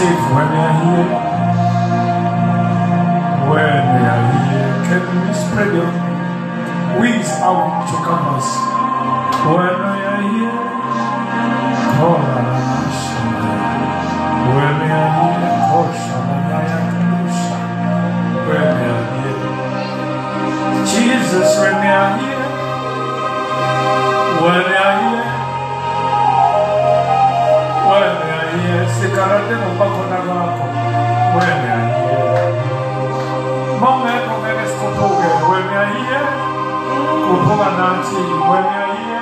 safe when they are here. When they are here, can we spread your wings out to canvas? When they are here, call When they are here, Kosha Kadusha. When they are here, Jesus, when they are here, nizalete mopako na lwako weme aiye mome kumene sikutuke weme aiye kutuma nanchi weme aiye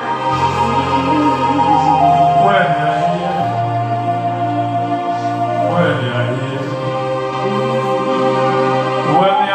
weme aiye weme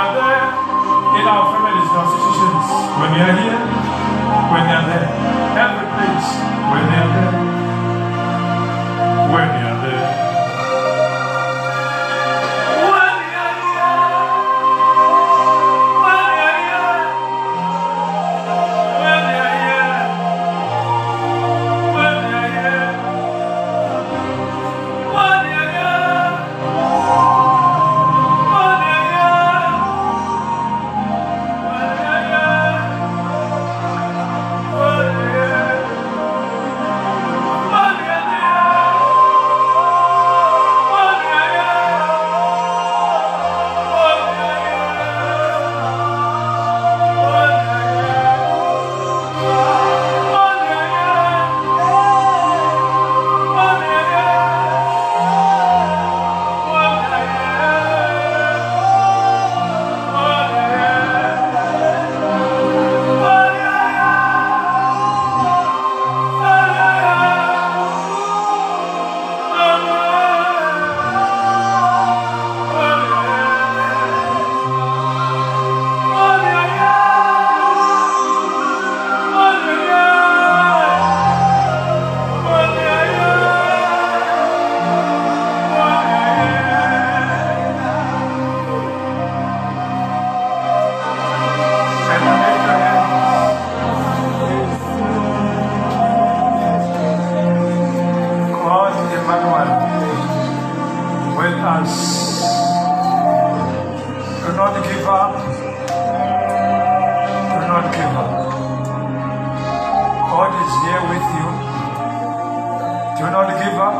Do not give up.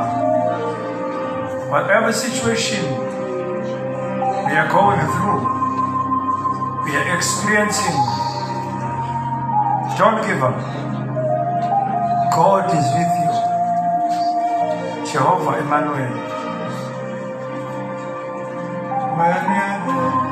Whatever situation we are going through, we are experiencing, don't give up. God is with you. Jehovah Emmanuel. When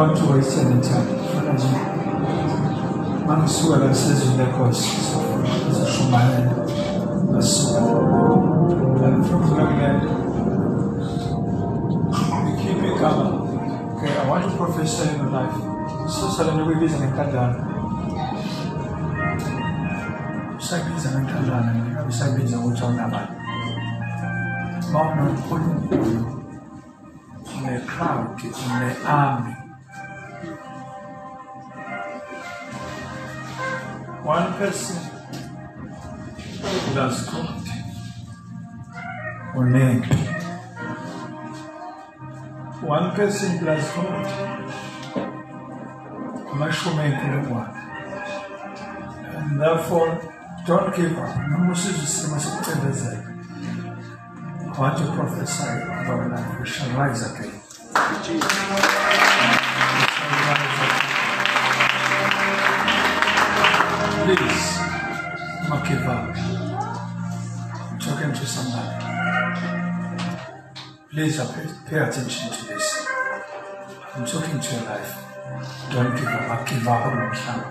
watu wa Eastern Italy wanasuka lasezwe lekhosi zishumayela basuka and from Greenland became a governor okay I want to professor in your life so sala nokuyibiza ngenkandana usabiza ngenkandana usabiza ukuthi awunabantu ma in une-crowd une-army One person plus God. Unempi. One person plus God. Amashumi enkulungwane. And therefore, don't give up. Isimo sokucindezela. I want to prophesy over our life. We shall rise again. We Please uh, pay, pay attention to this. I'm talking to your life. Don't give up. Give up on umhlaba.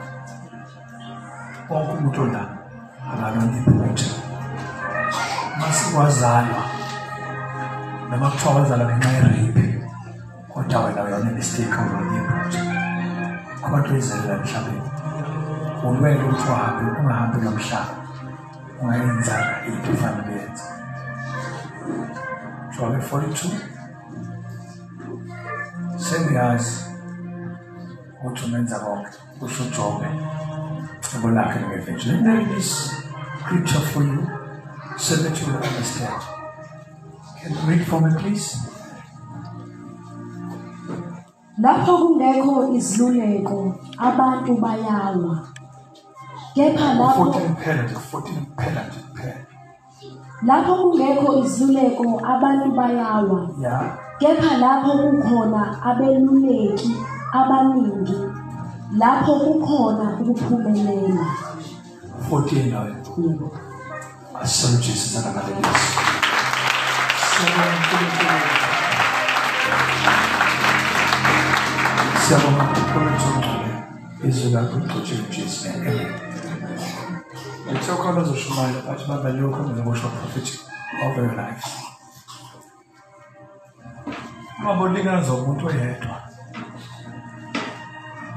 Wonke umuntu la akalona iphutha. Masikwazalwa noma kuthiwa wazalwa ngenxa yerape kodwa wena uyona mistake awulona iphutha. Abantu izelela emhlabeni. Ulwele ukuthi uhambe ungahambi nomhlaba. Ungayenzanga into efanele uyenze. Deuteronomy 42. Send the eyes what remains about also Job and we're not going to Let me read this scripture for you so that you will understand. Can you read for me, please? lapho kungekho isiluleko abantu bayalwa kepha lapho 14 pennant 14 pennant lapho kungekho iziluleko abantu bayawa. yeah Kepha lapho kukhona abeluleki abaningi lapho kukhona ukuphumelela. 14 nawe Yebo. asale Jesus akabalelisi siyabonga uNkulunkulu siyabonga uNkulunkulu ongcwele izwi lakho ligcotshwe uJesu amen Lithe ukhona uzoshumayela bathi baba lokho ngizokusho prophetic over your life Mama ulingana umuntu oyedwa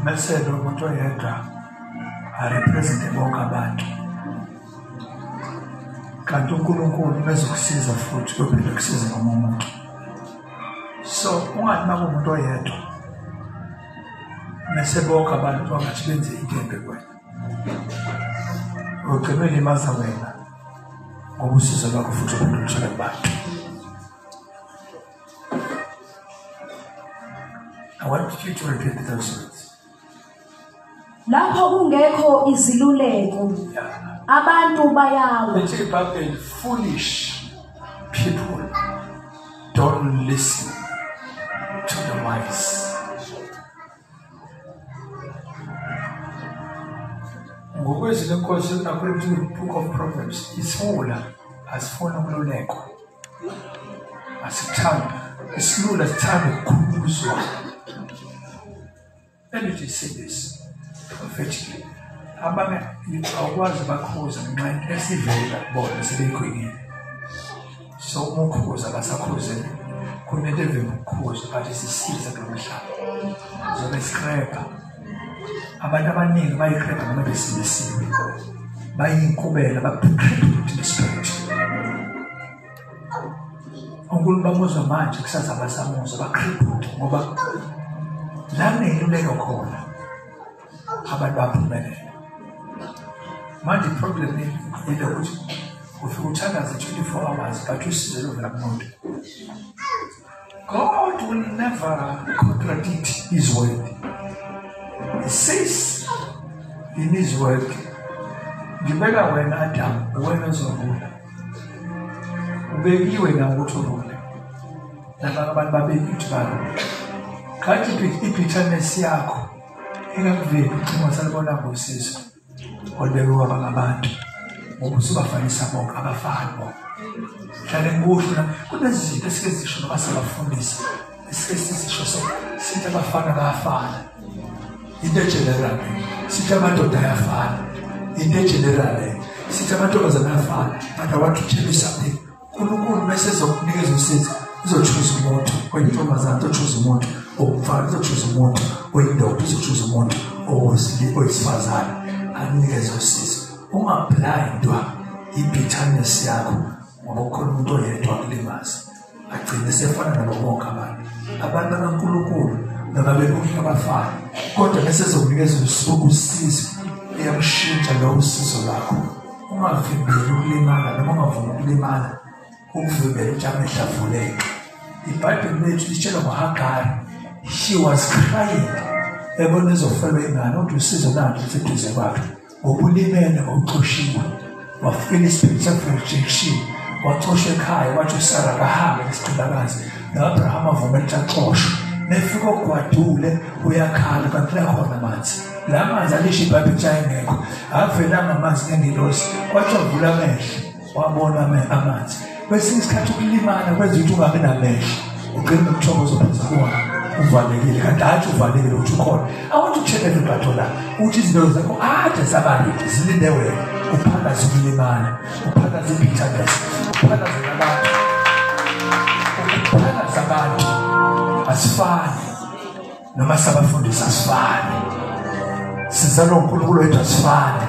bese lo muntu oyedwa arepresente bonke abantu kanti uNkulunkulu bezokusiza futhi kuphinde kusize noma umuntu so ungathi uma kuwumuntu oyedwa mese bonke abantu bangathi benze into embi kuwena ugcine ulimaza wena ngoba usizo lwakho futhi uphinde uluthole kubantu I want you to repeat those words. Lapho kungekho iziluleko Yeah. abantu bayawa. Let's take back the foolish people don't listen ngokwezwi lenkosi according to the book of proverbs. Isifula asifuna ukululekwa asithanda isilula sithanda ukukhuluzwa let me just say this prophetically. Abanye awukwazi bakhuza ngenxa yento esivela bona sebeyikhwekile so uma ukhuza basakhuzeni kunento evela ukukhuza but sisiza kulo mhlaba zobe sikrepha abantu abaningi bayikrepha noma besilisiwe bayinkubela bakrepha the spirit unkulunkulu bamuzwa manje kusasa basamuzwa bakrepha ngoba la kuneyiluleko khona abantu baphumelela manje iproblem ile ukuthi ufike uthandaze 24 hours but usize lovela kumuntu. God will never contradict his word. He says in his word, ngibeka wena Adam wena ozovula ubekiwe nawe ukuthi uvule nabanye abantu babeki ukuthi balule kanti ibhitterness yakho ingakuveli ucingo salibona ngosizo olubekwe kwabanye abantu ngoba usubafanisa bonke abafani bonke hlale ngikusho na kunezinto esike zisho noma sabafundisa esike sizisho so sithi abafana bayafana into egeneral sithi amadoda ayafana. Into egeneral sithi amantombazane ayafana. But i want to tell you something unkulunkulu bese ezokunikeza usizo uzochuza umuntu oyintombazane uzochuza umuntu owumfana uzochuza umuntu oyindoda uzochuza umuntu owesili- owesifazane. Anikeze usizo ungablayindwa i-bitterness yakho ngoba ukhona umuntu oyedwa akulimaza agcine sefana nabo bonke abantu. Abantu bakankulunkulu noma bebukeka abafana kodwa bese ezokunikeza usuku usizo iyakushintsha lowo usizo lwakho ungavimbeli ukulimala noma ungavumi ukulimala ukuvimbela ukuthi amehla avuleke ibhayibheli lethu litshela ngohagari. She was crying. Ebona ezofelwa ingane kodwa usizo lalo liseduze kwakhe. Ngoba ulimele ngokuxoshiwe wafikela isiphithi se-rejection waxoshwa ekhaya wathi usara kahambe nesicilakazi no-abraham avuma ukuthi axoshwe nefika ogwadule uyakhala kanti lakhona amanzi. La manzi alisho ibhayibheli ukuthi ayengekho avelanga amanzi ngengilosi kwathi wavula amehlo wabona ame- amanzi. Kwesinye isikhathi ukulimala kwenza ukuthi ungabi namehlo. Ugcine nomthokozo phansi kuwona. Uvalekile kanti hatshi uvalekile ukuthi ukhona. I want to check everybody la ukuthi izinto zakho ade zabalide zilinde wena. Uphalaze ukulimala uphalaze ibitterness uphalaze nabantu. Asifani. Noma sabafundisa asifani. Sizalwa unkulunkulu wethu asifani.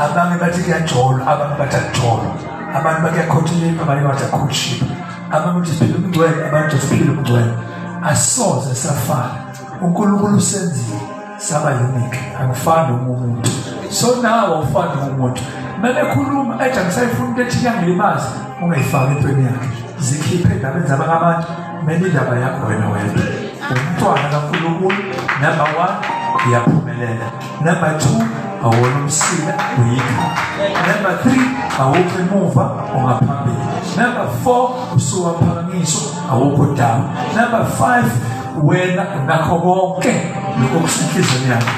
Abanye bathi kuyajolwa abanye bathi akujolwa. Abantu bathi kuyakhothilika abanye bathi akhothilika abanye bathi siphile umngcwele abanye bathi siphile umngcwele asoze safana. Unkulunkulu usenzile. Saba unique. Angifani nomunye umuntu. So nawe awufani nomuntu kumele ekhuluma ethi angisayifuni into ethi iyangilimaza ungayifaki entweni yakhe. Zikhiphe endabeni zabanye abantu kumele indaba yakho wena. Wedwa umntwana kankulunkulu number one ndiyaphumelela number two awona umsila uyikhaya number three awukho emuva ungaphambili. Number four usuwaphakamiso awukho dawo number five wena nakho konke lokho kusenhlizweni yakho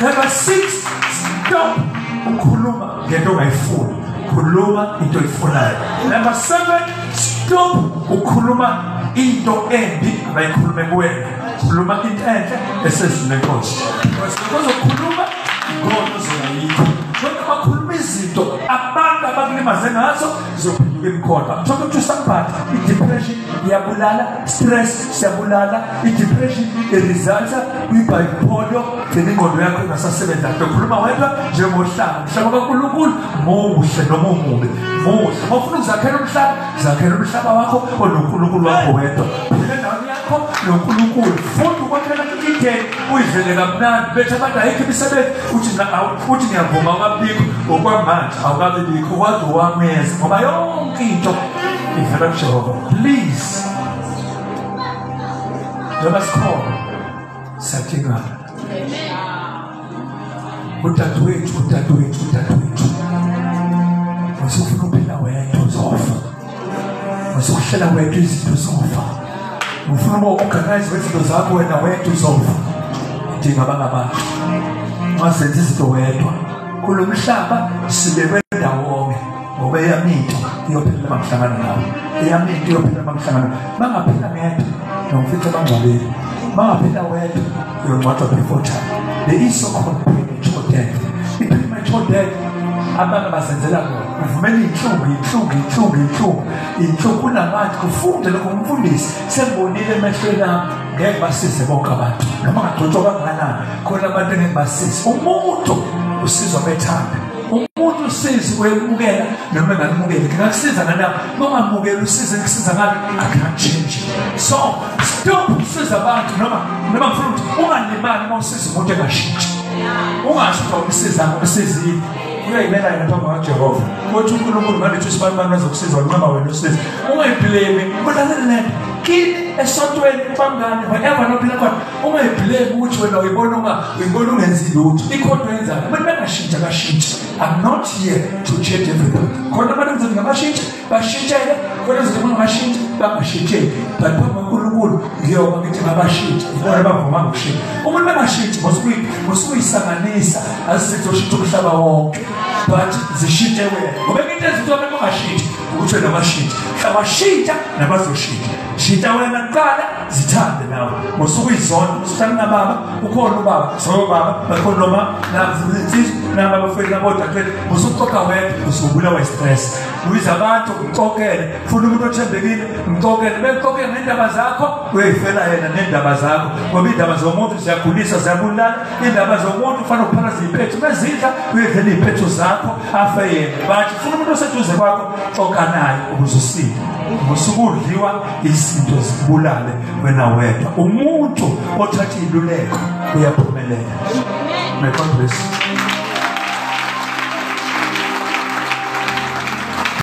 number six stop ukhuluma ngento ongayifuni. Khuluma into oyifunayo. Number seven stop ukhuluma into embi abayikhulume kuwena khuluma into enhle esezini lenkosi because ukhuluma ngona uzoyayikho njengoba bakhuluma izinto abantu abakulimaze ngazo zizophenduka I'm talking to somebody i-depression iyabulala stress siyabulala i-depression iresulta kwi-bipolar gcina ingqondo yakho ingasasebenza ngikhuluma wedwa njengohlanga. Mhlaba kankulunkulu muhle noma umubi muhle. Ma ufuna ukuzakhela umhlaba zakhela umhlaba wakho ononkulunkulu wakho wedwa. Phela endaweni yakho nonkulunkulu. Funda ukwakhela ideni uyidlele kamnandi bethu ayikho imisebenzi. Uthi uthi ngiyavuma okwamanje awukabibikho kwaze uwameza ngoba yonke into ivela kujehova. Please. Njengoba sikhona siyadingana udadewethu udadewethu udadewethu. Usufuna uphila wedwa uzofa. Usukuhlela wedwa izinto uzofa mfalme wa organize wetu zako wenda wetu zovu njengabangabana mazenze zitowedwa kulo mhlaba sibekwe ndawonye ngoba eyami into iyophelela bamhlangano nawe eyami into iyophelela bamhlangano bangaphela ngedwa nomfica bangcwabeni bangaphela wedwa uyongcwathwa before time there is so called premature death i-premature death abantu bazenzela kona uvumela iy'nhlungu iy'nhlungu iy'nhlungu iy'nhlungu iy'nhlungu kunabantu kufunde lokho umfundisi sengibonile emehlweni ami ngeke basize bonke abantu. Noma ngagcotshwa kangakanani khona abantu engeke basize umuntu usizwa bethanda umuntu usizi uyamukela noma engalimukeli ngingakusiza nganawo uma ungamukeli usize ngikusiza ngalo I can't change it. so stop usiza abantu noma noma ngifuna ukuthi ungalimali uma usiza umuntu engashintshi. Ungasho ukuthi awumsiza ngokusizile uyayimela yena phambi kajehova kothi unkulunkulu ngalethi isibanibani bazokusiza noma wena usiza ungayiblame kodwa lento kini esontweni bangane whenever nophila khona ungayiblame ukuthi wena uyibona unga uyibona ungenzi lutho. Ikhona yenzayo abantu bengashintshi akashintshi i'm not here to change everybody. Khona abantu engizothi ngabashintshi bashintshele. Khona engizothi bangashintshi bangashintsheli. But phambi kankulunkulu ngiyoba ngithi ngabashintshi ibona bavuma ngokushintsha. Umuntu bengashintshi ngosukuyisanganisa azizizoshintsha umhlaba wonke. But zishintshe wena. Ngoba into ezinto abantu bangashintshi ukuthi wena bashintshi hlawashintsha nabazoshintsha shintsha wena kuqala zithande nawe. Ngosuku izonke usuhlala nababa ukhona ubaba sobaba bakhona noma nazinsizwa naba abafeli nabodadewethu usuxoxa wedwa usubulawa stress uyiza abantu umxokele funa umuntu othembekile umxokele bekuxokele nendaba zakho uyayifela yena nendaba zakho. Ngoba indaba zomuntu ziyagulisa ziyabulala. Indaba zomuntu kufanele uphalaze iy'phetho mezidla uyedlela iy'phetho zakho afe yena. Bathi funa umuntu oseduze kwakho xoxa naye ukuze usile ngosuku udliwa izinto zikubulale wena wedwa. Umuntu othatha iluleko uyaphumelela. May god bless you.